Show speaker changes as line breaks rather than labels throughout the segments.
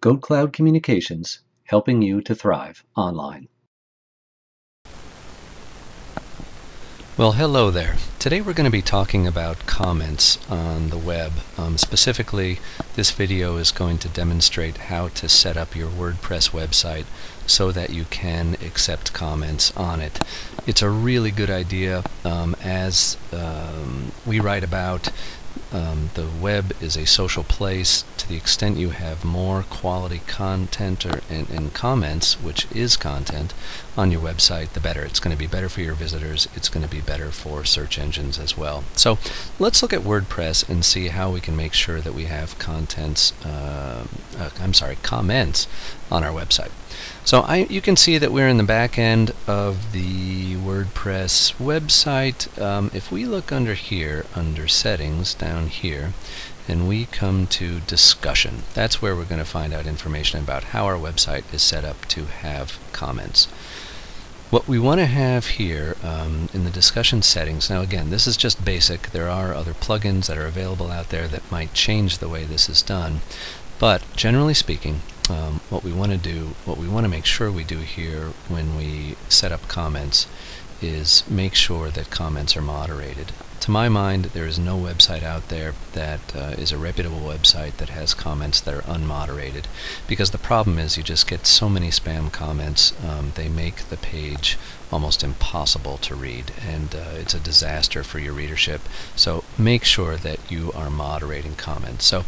GoatCloud Communications, helping you to thrive online.
Well, hello there. Today we're going to be talking about comments on the web. Um, specifically, this video is going to demonstrate how to set up your WordPress website so that you can accept comments on it. It's a really good idea um, as um, we write about um, the web is a social place to the extent you have more quality content or, and, and, comments, which is content, on your website, the better. It's going to be better for your visitors. It's going to be better for search engines as well. So let's look at WordPress and see how we can make sure that we have contents, uh, uh, I'm sorry, comments on our website. So I, you can see that we're in the back end of the WordPress website. Um, if we look under here, under settings down here, and we come to discussion, that's where we're going to find out information about how our website is set up to have comments. What we want to have here um, in the discussion settings, now again, this is just basic. There are other plugins that are available out there that might change the way this is done. But generally speaking, um, what we want to do, what we want to make sure we do here when we set up comments is make sure that comments are moderated. To my mind, there is no website out there that uh, is a reputable website that has comments that are unmoderated because the problem is you just get so many spam comments, um, they make the page almost impossible to read and uh, it's a disaster for your readership. So make sure that you are moderating comments. So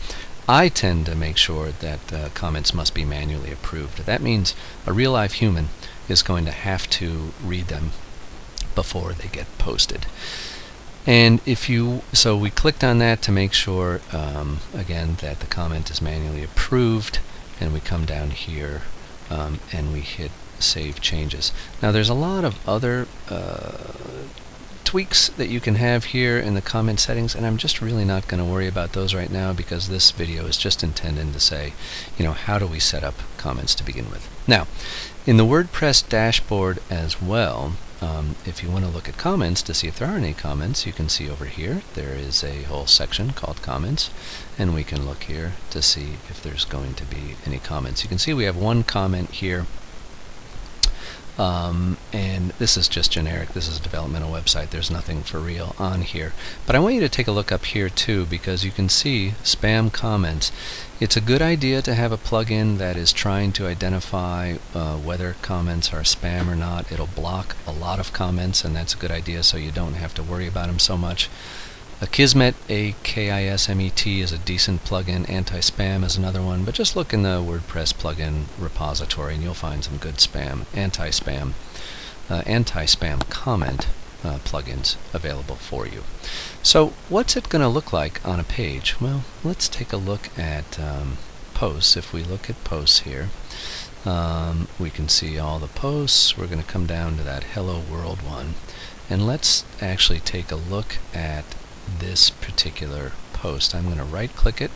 I tend to make sure that uh, comments must be manually approved. That means a real life human is going to have to read them before they get posted. And if you, so we clicked on that to make sure, um, again, that the comment is manually approved, and we come down here um, and we hit save changes. Now there's a lot of other uh, tweaks that you can have here in the comment settings and I'm just really not going to worry about those right now because this video is just intended to say you know how do we set up comments to begin with. Now in the WordPress dashboard as well um, if you want to look at comments to see if there are any comments you can see over here there is a whole section called comments and we can look here to see if there's going to be any comments. You can see we have one comment here um, and this is just generic. This is a developmental website. There's nothing for real on here. But I want you to take a look up here too because you can see spam comments. It's a good idea to have a plugin that is trying to identify uh, whether comments are spam or not. It'll block a lot of comments and that's a good idea so you don't have to worry about them so much. Akismet, A-K-I-S-M-E-T, is a decent plugin. Anti-spam is another one, but just look in the WordPress plugin repository and you'll find some good spam, anti-spam, uh, anti-spam comment uh, plugins available for you. So what's it going to look like on a page? Well, let's take a look at um, posts. If we look at posts here, um, we can see all the posts. We're going to come down to that Hello World one. And let's actually take a look at this particular post. I'm going to right click it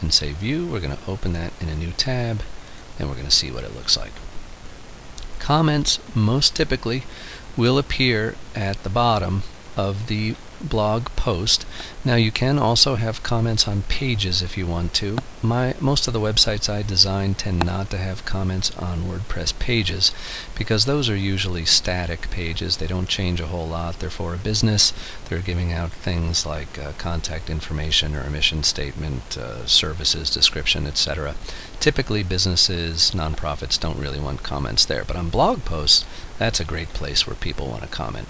and say view. We're going to open that in a new tab and we're going to see what it looks like. Comments most typically will appear at the bottom of the blog post. Now you can also have comments on pages if you want to. My most of the websites I design tend not to have comments on WordPress pages because those are usually static pages. They don't change a whole lot. They're for a business. They're giving out things like uh, contact information or a mission statement, uh, services description, etc. Typically businesses, nonprofits don't really want comments there, but on blog posts that's a great place where people want to comment.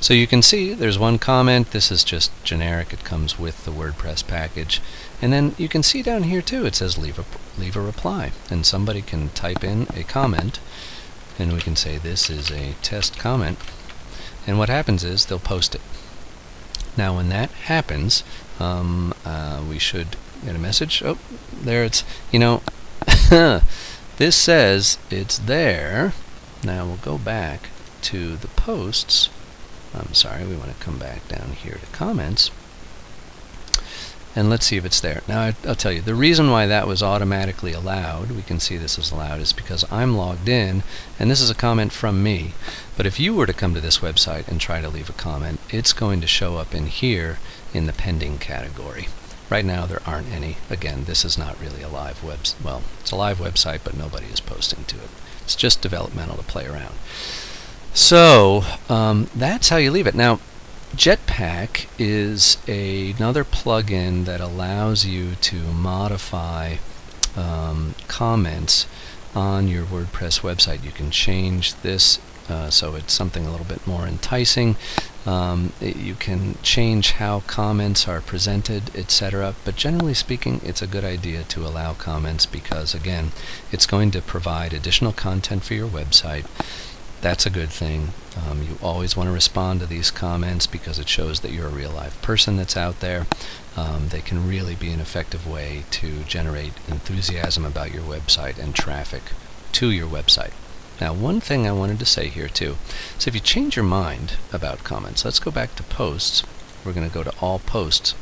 So you can see there's one comment. This is just generic. It comes with the WordPress package. And then you can see down here too, it says leave a, leave a reply. And somebody can type in a comment and we can say this is a test comment. And what happens is they'll post it. Now when that happens, um, uh, we should get a message. Oh, there it's, you know, this says it's there now we'll go back to the posts. I'm sorry, we want to come back down here to comments. And let's see if it's there. Now I, will tell you, the reason why that was automatically allowed, we can see this is allowed, is because I'm logged in, and this is a comment from me. But if you were to come to this website and try to leave a comment, it's going to show up in here in the pending category. Right now there aren't any. Again, this is not really a live web. Well, it's a live website, but nobody is posting to it. It's just developmental to play around. So um, that's how you leave it. Now, Jetpack is a, another plugin that allows you to modify um, comments on your WordPress website. You can change this uh, so it's something a little bit more enticing. Um, it, you can change how comments are presented, etc. But generally speaking, it's a good idea to allow comments because, again, it's going to provide additional content for your website. That's a good thing. Um, you always want to respond to these comments because it shows that you're a real live person that's out there. Um, they can really be an effective way to generate enthusiasm about your website and traffic to your website. Now, one thing I wanted to say here too is if you change your mind about comments, let's go back to posts. We're going to go to all posts.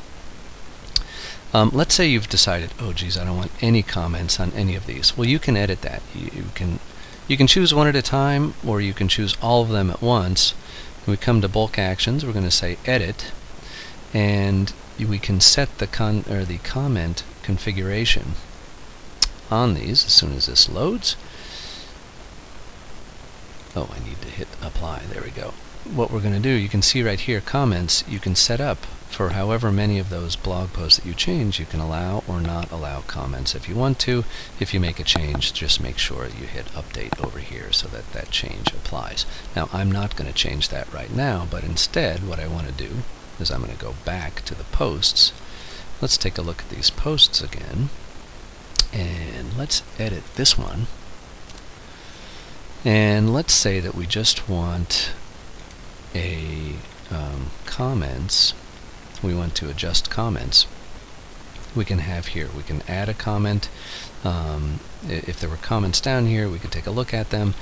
Um, let's say you've decided, oh geez, I don't want any comments on any of these. Well, you can edit that. You, you can you can choose one at a time, or you can choose all of them at once. When we come to bulk actions, we're going to say edit, and we can set the con or the comment configuration on these as soon as this loads. Oh, I need to hit apply. There we go. What we're going to do, you can see right here, comments, you can set up for however many of those blog posts that you change, you can allow or not allow comments if you want to. If you make a change, just make sure you hit update over here so that that change applies. Now, I'm not going to change that right now, but instead what I want to do is I'm going to go back to the posts. Let's take a look at these posts again. And let's edit this one. And let's say that we just want a um, comments we want to adjust comments, we can have here. We can add a comment. Um, if there were comments down here, we could take a look at them.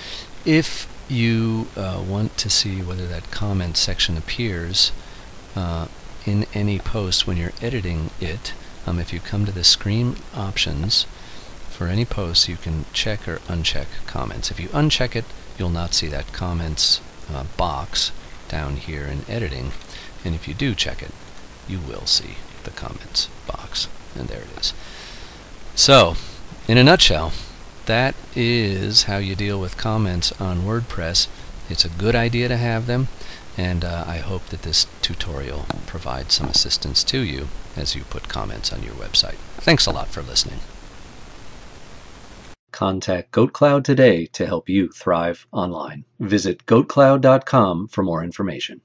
If you uh, want to see whether that comment section appears uh, in any post when you're editing it, um, if you come to the screen options for any post, you can check or uncheck comments. If you uncheck it, you'll not see that comments uh, box down here in editing. And if you do check it, you will see the comments box. And there it is. So, in a nutshell, that is how you deal with comments on WordPress. It's a good idea to have them, and uh, I hope that this tutorial provides some assistance to you as you put comments on your website. Thanks a lot for listening.
Contact GoatCloud today to help you thrive online. Visit goatcloud.com for more information.